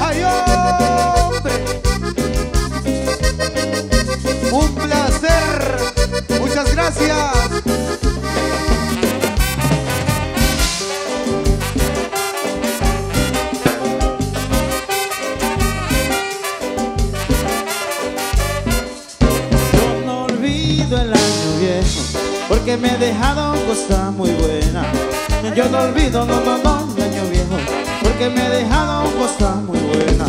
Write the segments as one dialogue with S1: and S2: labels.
S1: ¡Ay, hombre! Un placer. Muchas gracias.
S2: Yo no olvido el año viejo porque me he dejado cosas muy buenas. Yo no olvido, no, no, no, porque me he dejado cosas muy buenas.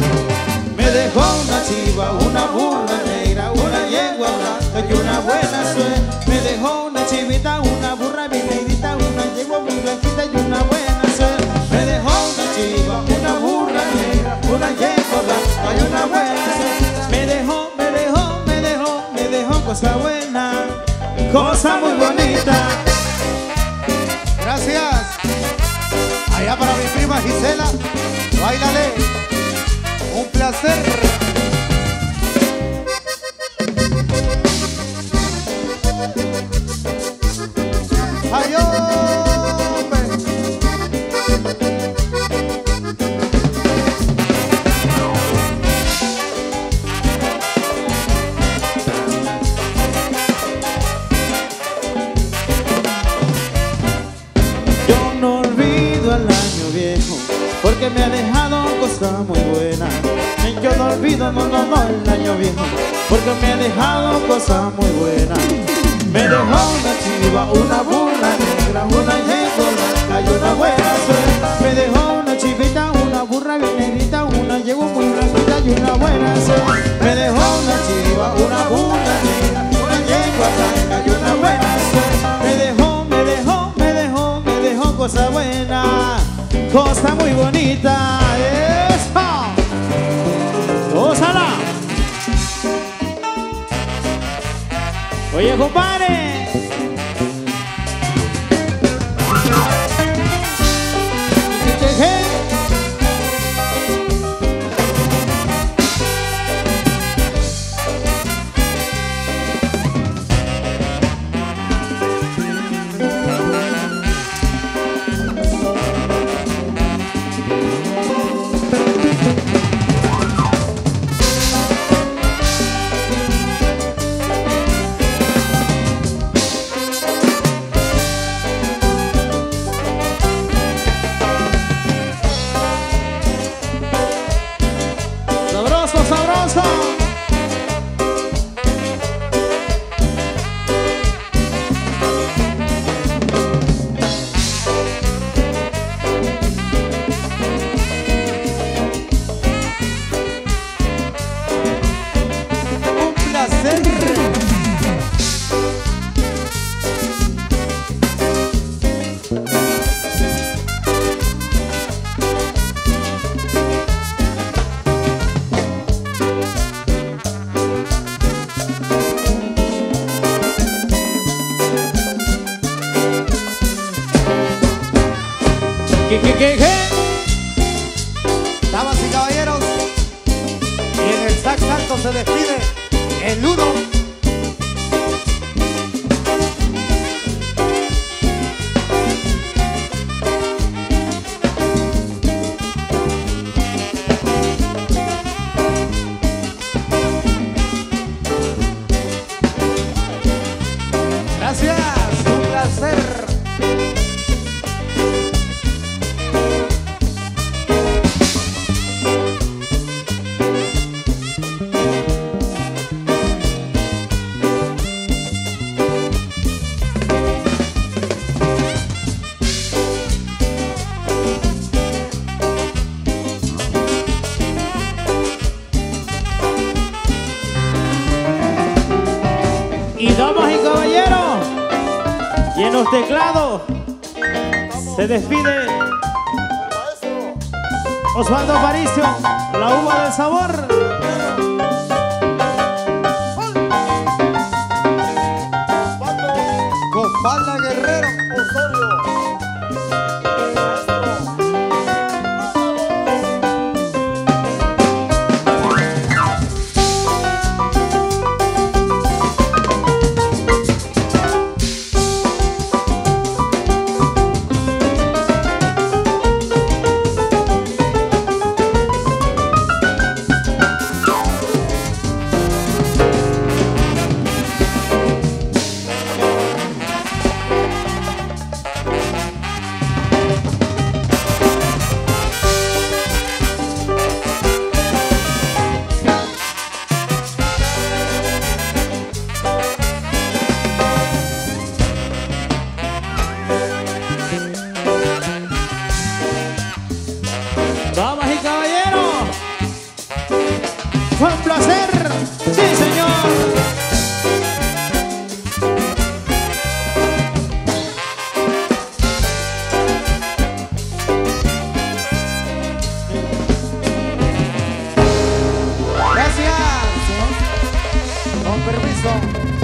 S2: Me dejó una chiva, una burra negra, una yegua blanca y una buena suerte. Me dejó una chivita, una burra bien negrita, una yegua muy blanquita y una buena suerte. Me dejó una chiva, una burra negra, una yegua blanca y una buena suerte. Me dejó, me dejó, me dejó, me dejó cosa buena, cosa muy bonita.
S1: Gisela. Báilale. Un placer.
S2: Porque me ha dejado cosas muy buenas. Yo no olvido, no, no, no, el año viejo porque me ha dejado cosas muy buenas. Me dejó una chiva, una burra negra, una yegua y una buena suerte. Me dejó una chivita, una burra bien una yegua muy blanquita y una buena suerte. Me dejó una chiva, una burra negra, una yegua blanca y una buena suerte. Me dejó, me dejó, me dejó, me dejó cosa buena, cosa muy bonita. ¡Eso! ¡Gózala! Oye, compadre. ¿Qué, qué, qué, qué?
S1: Damas y caballeros, y en el alto se despide el uno.
S2: Damas y caballeros, y en los teclados se despide Osvaldo Aparicio, la uva del sabor. Con permiso.